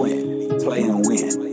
twin. Play and win.